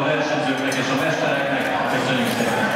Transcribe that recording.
a versenyzőknek és a mestereknek. Köszönjük szépen!